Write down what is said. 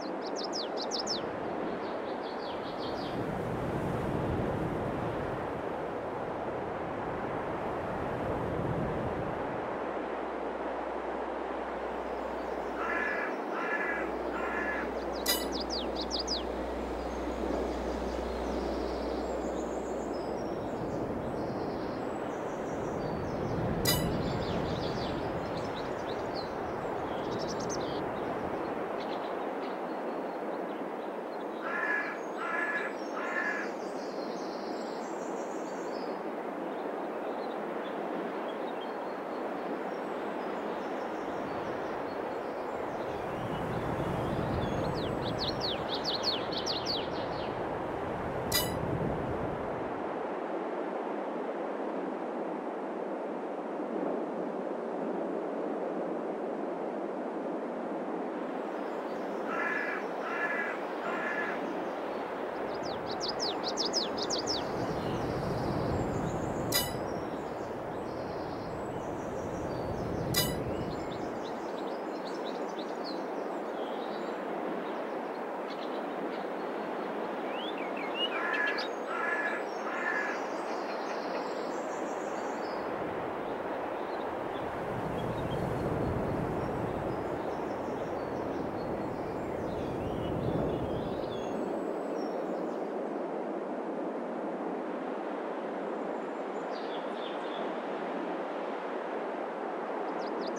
Thank you.